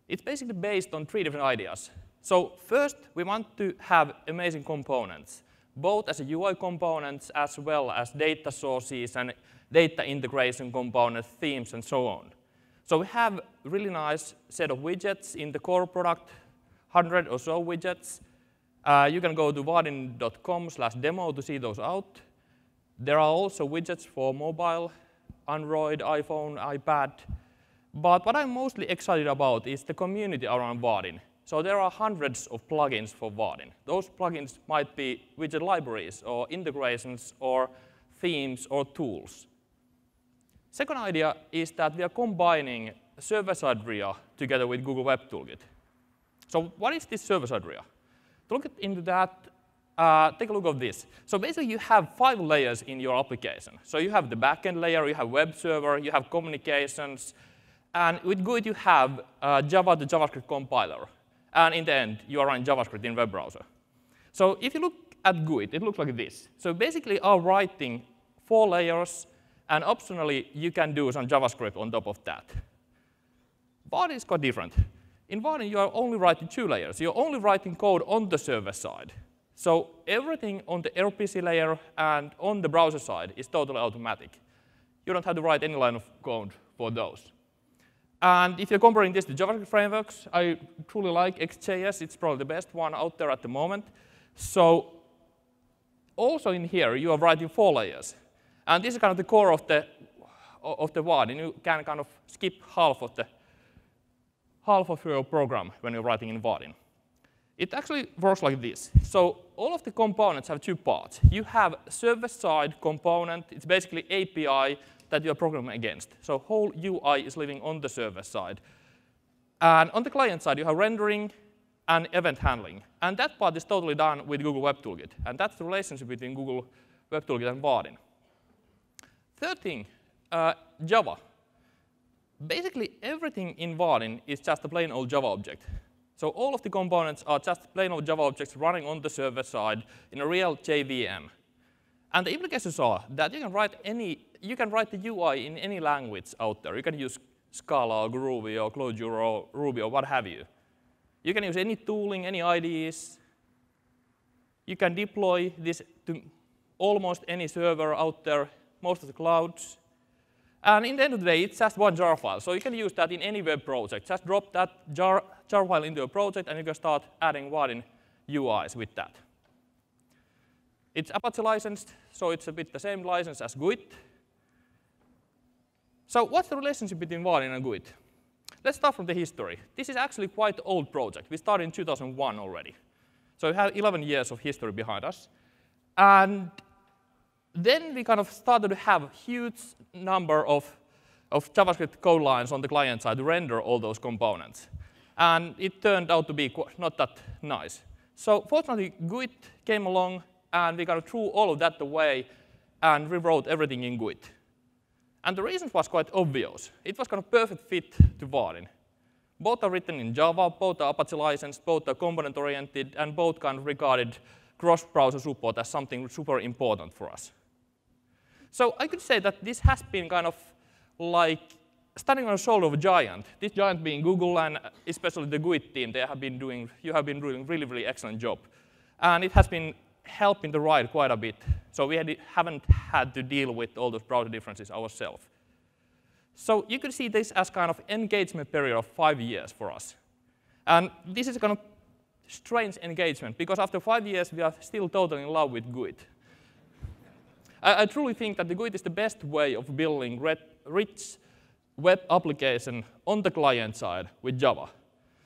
It's basically based on three different ideas. So first, we want to have amazing components, both as a UI components as well as data sources and data integration components, themes, and so on. So we have a really nice set of widgets in the core product, 100 or so widgets. Uh, you can go to vaadin.com slash demo to see those out. There are also widgets for mobile, Android, iPhone, iPad, but what I'm mostly excited about is the community around Vaadin. So there are hundreds of plugins for Vaadin. Those plugins might be widget libraries or integrations or themes or tools. Second idea is that we are combining server-side RIA together with Google Web Toolkit. So what is this server-side RIA? To look into that, uh, take a look at this. So basically, you have five layers in your application. So you have the backend layer, you have web server, you have communications, and with GWT, you have uh, Java to JavaScript compiler. And in the end, you are running JavaScript in web browser. So if you look at GWT, it looks like this. So basically, are writing four layers, and optionally, you can do some JavaScript on top of that. Vaadin is quite different. In Vaadin, you are only writing two layers. You're only writing code on the server side. So everything on the RPC layer and on the browser side is totally automatic. You don't have to write any line of code for those. And if you're comparing this to JavaScript frameworks, I truly like Ext JS. It's probably the best one out there at the moment. So also in here, you are writing four layers. And this is kind of the core of the, of the WAD. And you can kind of skip half of, the, half of your program when you're writing in Vaadin. It actually works like this. So all of the components have two parts. You have server-side component. It's basically API that you are programming against. So whole UI is living on the server side. And on the client side, you have rendering and event handling. And that part is totally done with Google Web Toolkit. And that's the relationship between Google Web Toolkit and Vaadin. Third thing, uh, Java. Basically, everything in Vaadin is just a plain old Java object. So all of the components are just plain old Java objects running on the server side in a real JVM. And the implications are that you can write any, you can write the UI in any language out there. You can use Scala or Groovy or Clojure or Ruby or what have you. You can use any tooling, any IDEs. You can deploy this to almost any server out there, most of the clouds. And in the end of the day, it's just one jar file. So you can use that in any web project. Just drop that jar, jar file into a project, and you can start adding one in UIs with that. It's Apache licensed, so it's a bit the same license as GWT. So what's the relationship between Vaadin and GWT? Let's start from the history. This is actually quite old project. We started in 2001 already. So we have 11 years of history behind us. And then we kind of started to have a huge number of, of JavaScript code lines on the client side to render all those components. And it turned out to be not that nice. So fortunately, GWT came along and we kind of threw all of that away and rewrote everything in GWT. And the reason was quite obvious. It was kind of perfect fit to Vaadin. Both are written in Java, both are Apache licensed, both are component-oriented, and both kind of regarded cross-browser support as something super important for us. So I could say that this has been kind of like standing on the shoulder of a giant. This giant being Google and especially the GWT team, they have been doing, you have been doing really, really excellent job. And it has been helping the ride quite a bit. So we had, haven't had to deal with all those browser differences ourselves. So you could see this as kind of engagement period of five years for us. And this is a kind of strange engagement, because after five years, we are still totally in love with GWT. I, I truly think that the GWT is the best way of building rich web application on the client side with Java.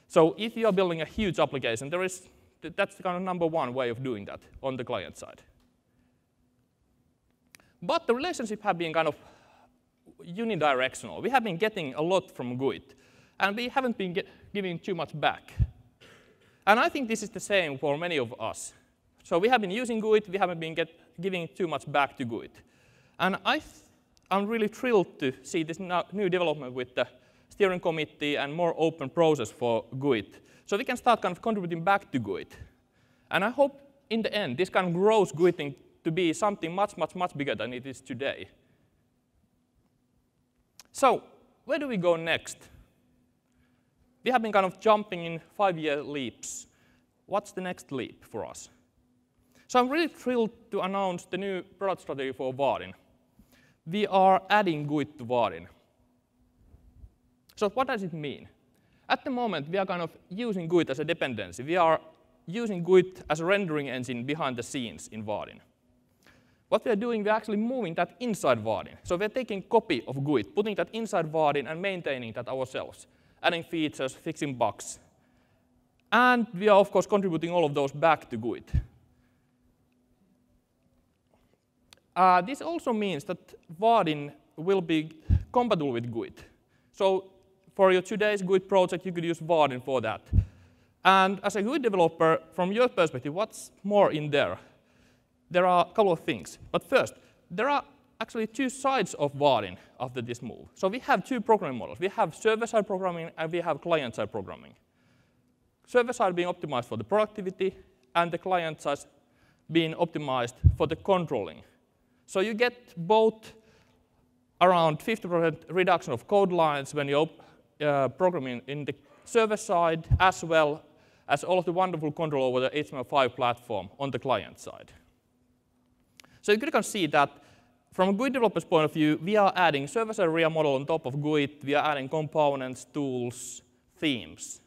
So if you are building a huge application, there is, that's the kind of number one way of doing that on the client side. But the relationship have been kind of unidirectional. We have been getting a lot from GWT, and we haven't been giving too much back. And I think this is the same for many of us. So we have been using GWT, we haven't been giving too much back to GWT. And I I'm really thrilled to see this new development with the steering committee and more open process for GWT. So we can start kind of contributing back to GWT. And I hope in the end, this kind of grows GWT to be something much, much, much bigger than it is today. So where do we go next? We have been kind of jumping in five-year leaps. What's the next leap for us? So I'm really thrilled to announce the new product strategy for Vaadin we are adding GWT to Vaadin. So what does it mean? At the moment, we are kind of using GWT as a dependency. We are using GWT as a rendering engine behind the scenes in Vaadin. What we are doing, we're actually moving that inside Vaadin. So we're taking a copy of GWT, putting that inside Vaadin and maintaining that ourselves, adding features, fixing bugs. And we are, of course, contributing all of those back to GWT. Uh, this also means that Vaadin will be compatible with GWT. So for your today's good project, you could use Vaadin for that. And as a good developer, from your perspective, what's more in there? There are a couple of things. But first, there are actually two sides of Vaadin after this move. So we have two programming models. We have server-side programming and we have client-side programming. Server-side being optimized for the productivity and the client-side being optimized for the controlling so you get both around 50% reduction of code lines when you're uh, programming in the server side, as well as all of the wonderful control over the HTML5 platform on the client side. So you can see that from a GWT developer's point of view, we are adding server-side RIA model on top of GWT. We are adding components, tools, themes.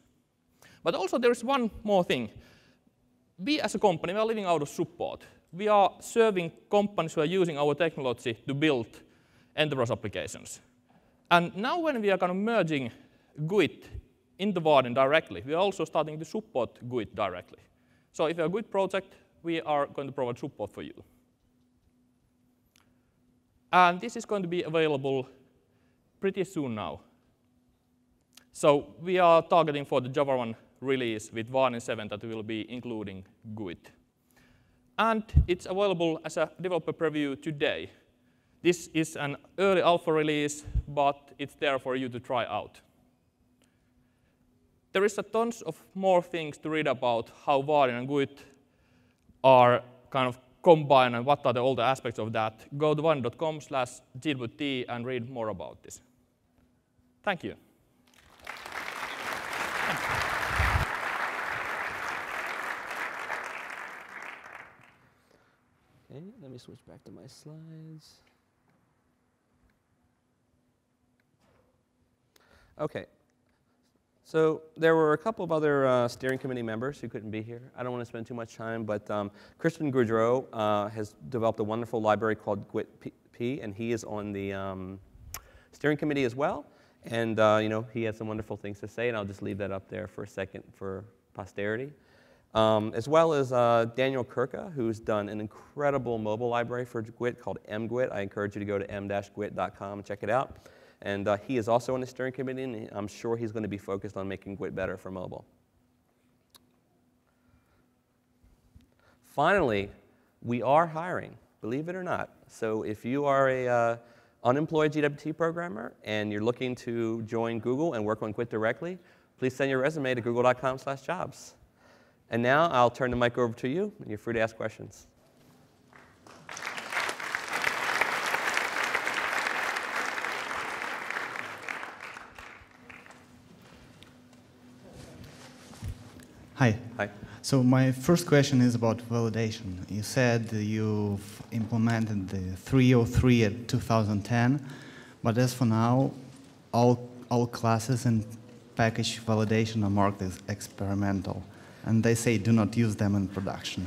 But also there is one more thing. We as a company, we are living out of support we are serving companies who are using our technology to build enterprise applications. And now when we are kind of merging GWT the Vaadin directly, we are also starting to support GWT directly. So if you're a GWT project, we are going to provide support for you. And this is going to be available pretty soon now. So we are targeting for the Java 1 release with Vaadin 7 that will be including GWT and it's available as a developer preview today. This is an early alpha release, but it's there for you to try out. There is a tons of more things to read about how Vaadin and GWT are kind of combined and what are the, all the aspects of that. Go to vaadin.com slash and read more about this. Thank you. Okay, let me switch back to my slides. Okay, so there were a couple of other uh, steering committee members who couldn't be here. I don't want to spend too much time, but um, Christian Goudreau uh, has developed a wonderful library called GWTP, and he is on the um, steering committee as well. And uh, you know, he has some wonderful things to say, and I'll just leave that up there for a second for posterity um, as well as uh, Daniel Kurka, who's done an incredible mobile library for GWT called mGWT. I encourage you to go to m-gwt.com and check it out. And uh, he is also on the steering committee, and I'm sure he's going to be focused on making GWT better for mobile. Finally, we are hiring, believe it or not. So if you are a uh, unemployed GWT programmer and you're looking to join Google and work on GWT directly, please send your resume to google.com/jobs. And now I'll turn the mic over to you, and you're free to ask questions. Hi. Hi. So my first question is about validation. You said you've implemented the 303 at 2010, but as for now, all, all classes and package validation are marked as experimental, and they say do not use them in production.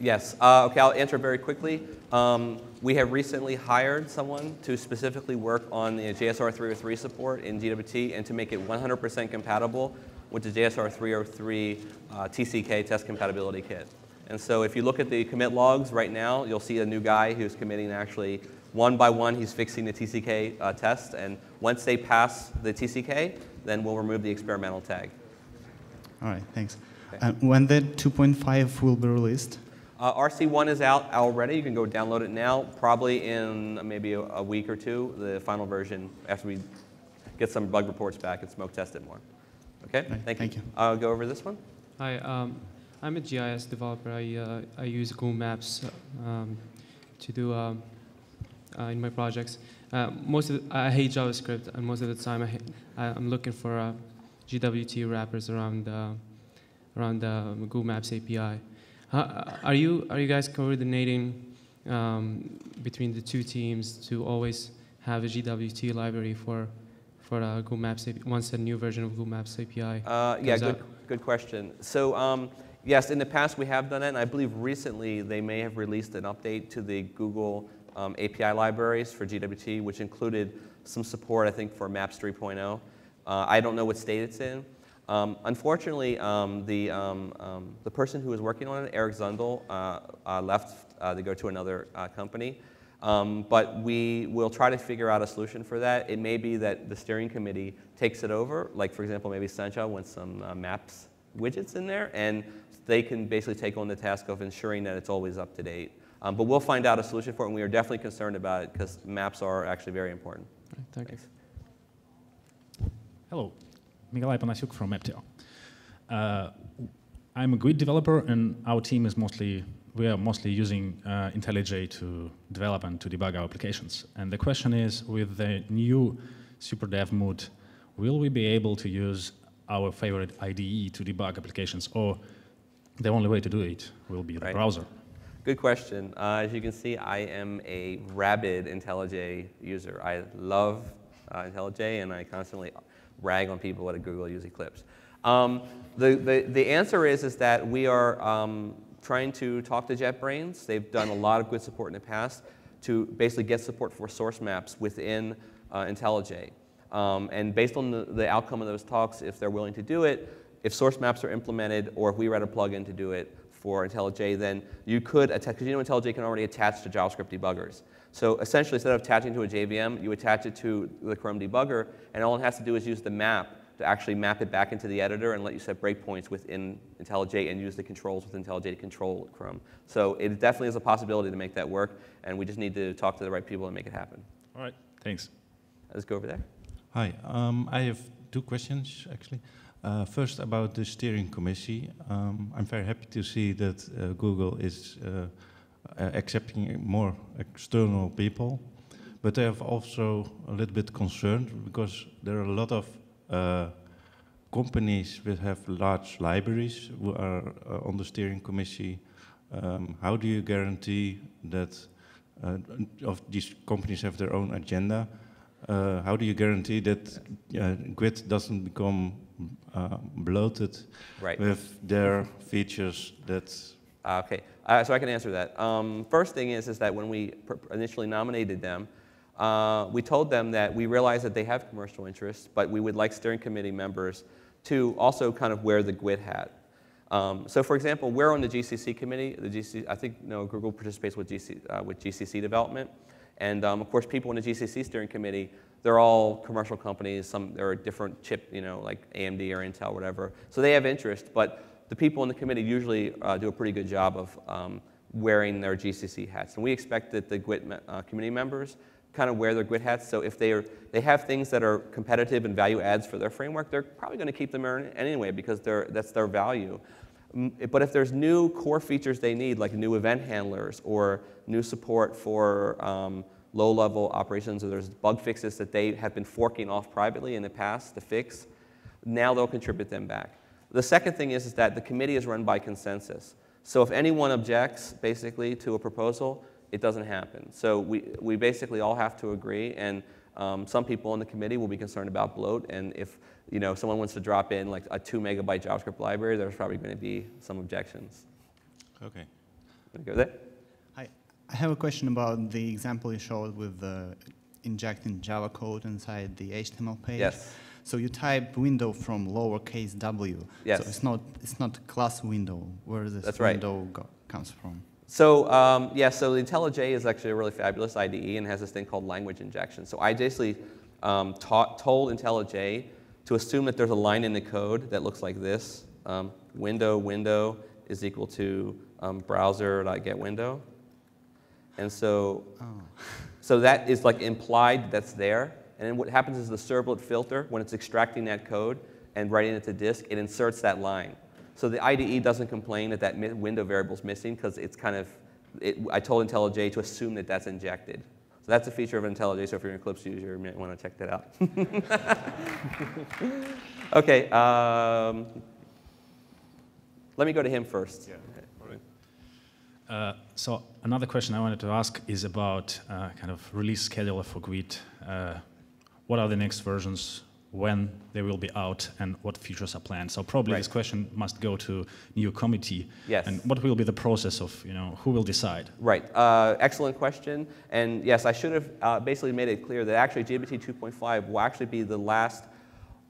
Yes. Uh, okay, I'll answer very quickly. Um, we have recently hired someone to specifically work on the JSR 303 support in GWT and to make it 100% compatible with the JSR 303 uh, TCK test compatibility kit. And so if you look at the commit logs right now, you'll see a new guy who's committing actually one by one, he's fixing the TCK uh, test. And once they pass the TCK, then we'll remove the experimental tag. All right, thanks. Okay. And when the 2.5 will be released? Uh, RC1 is out already. You can go download it now, probably in maybe a, a, week or two, the final version, after we get some bug reports back and smoke test it more. Okay, right, thank, thank you. you. I'll go over this one. Hi, um, I'm a GIS developer. I, uh, I use Google Maps um, to do um, uh, in my projects. Uh, most of the, I hate JavaScript, and most of the time I am looking for uh, GWT wrappers around uh, around the Google Maps API. are you are you guys coordinating um, between the two teams to always have a GWT library for for uh, Google Maps once a new version of Google Maps API? Uh, yeah, good, good question. So um, yes, in the past we have done it, and I believe recently they may have released an update to the Google um, API libraries for GWT, which included some support, I think, for Maps 3.0. Uh, I don't know what state it's in. Um, unfortunately, um, the, um, um, the person who was working on it, Eric Zundel, uh, uh, left uh, to go to another uh, company. Um, but we will try to figure out a solution for that. It may be that the steering committee takes it over, like for example, maybe Sencha wants some uh, maps widgets in there, and they can basically take on the task of ensuring that it's always up to date. Um, but we'll find out a solution for it, and we are definitely concerned about it because maps are actually very important. Right, thanks. Hello, Nikolai Panasiuk from Maptio. Uh, I'm a GWT developer, and our team is mostly we are mostly using uh, IntelliJ to develop and to debug our applications. And the question is, with the new SuperDev mode, will we be able to use our favorite IDE to debug applications, or the only way to do it will be the right. browser? Good question. Uh, as you can see, I am a rabid IntelliJ user. I love uh, IntelliJ, and I constantly rag on people at Google use Eclipse. Um, the, the, the answer is, is that we are um, trying to talk to JetBrains. They've done a lot of good support in the past to basically get support for source maps within uh, IntelliJ. Um, and based on the, the outcome of those talks, if they're willing to do it, if source maps are implemented or if we write a plugin to do it, for IntelliJ, then you could attach, because you know IntelliJ can already attach to JavaScript debuggers. So essentially, instead of attaching to a JVM, you attach it to the Chrome debugger, and all it has to do is use the map to actually map it back into the editor and let you set breakpoints within IntelliJ and use the controls with IntelliJ to control Chrome. So it definitely is a possibility to make that work, and we just need to talk to the right people and make it happen. All right, thanks. Let's go over there. Hi, um, I have two questions actually. Uh, first, about the steering committee. Um, I'm very happy to see that uh, Google is uh, accepting more external people, but I have also a little bit concerned because there are a lot of uh, companies that have large libraries who are uh, on the steering committee. Um, how do you guarantee that uh, of these companies have their own agenda? how do you guarantee that GWT doesn't become uh, bloated right. with their features that. Uh, okay, uh, so I can answer that. Um, first thing is, is that when we initially nominated them, uh, we told them that we realize that they have commercial interests, but we would like steering committee members to also kind of wear the GWT hat. Um, so for example, we're on the GCC committee. The GCC, I think you know, Google participates with, GC, uh, with GCC development. And um, of course, people in the GCC steering committee they're all commercial companies. Some there are different chip, you know, like AMD or Intel, whatever. So they have interest, but the people in the committee usually uh, do a pretty good job of um, wearing their GCC hats. And we expect that the GWT uh, community members kind of wear their GWT hats. So if they are, they have things that are competitive and value adds for their framework, they're probably going to keep them anyway because that's their value. But if there's new core features they need, like new event handlers or new support for um, low-level operations or there's bug fixes that they have been forking off privately in the past to fix, now they'll contribute them back. The second thing is, is that the committee is run by consensus. So if anyone objects, basically, to a proposal, it doesn't happen. So we, we basically all have to agree, and um, some people on the committee will be concerned about bloat, and if you know, someone wants to drop in like a two megabyte JavaScript library, there's probably going to be some objections. Okay. Want to go there? I, I have a question about the example you showed with the injecting Java code inside the HTML page. Yes. So you type window from lowercase w. Yes. So it's not it's not class window where this That's right. window go, comes from. So um, yeah, so the IntelliJ is actually a really fabulous IDE and has this thing called language injection. So I basically um, taught, told IntelliJ to assume that there's a line in the code that looks like this. Um, window, window is equal to um, browser.getWindow. And so, so that is like implied that's there. And then what happens is the servlet filter, when it's extracting that code and writing it to disk, it inserts that line. So the IDE doesn't complain that that window variable is missing because it's kind of, it, I told IntelliJ to assume that that's injected. So that's a feature of IntelliJ, so if you're an Eclipse user, you might want to check that out. okay, um, let me go to him first. Yeah. Uh, so another question I wanted to ask is about uh, kind of release schedule for GWT. Uh, what are the next versions? When they will be out, and what features are planned? So probably Right. this question must go to new committee. Yes. And what will be the process of you know who will decide? Right. Uh, excellent question. And yes, I should have uh, basically made it clear that actually GWT 2.5 will actually be the last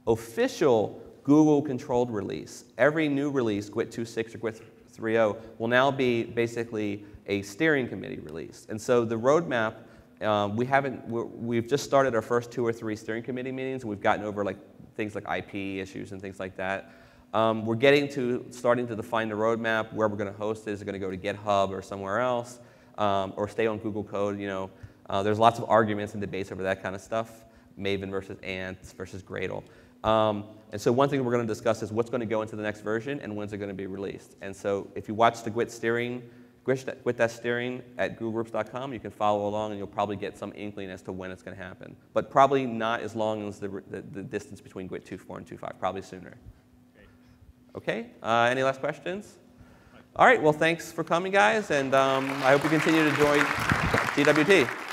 official Google controlled release. Every new release, GWT 2.6 or GWT 3.0, will now be basically a steering committee release. And so the roadmap, um, we haven't, we've just started our first two or three steering committee meetings. We've gotten over like things like IP issues and things like that. Um, we're getting to starting to define the roadmap, where we're going to host it. Is it going to go to GitHub or somewhere else, um, or stay on Google Code? You know, uh, there's lots of arguments and debates over that kind of stuff. Maven versus Ants versus Gradle. Um, and so one thing we're going to discuss is what's going to go into the next version and when's it going to be released. And so if you watch the GWT steering, GWT that steering at googlegroups.com, you can follow along and you'll probably get some inkling as to when it's going to happen. But probably not as long as the, the, the distance between GWT 2.4 and 2.5, probably sooner. Okay, uh, any last questions? All right, well, thanks for coming, guys, and um, I hope you continue to join GWT.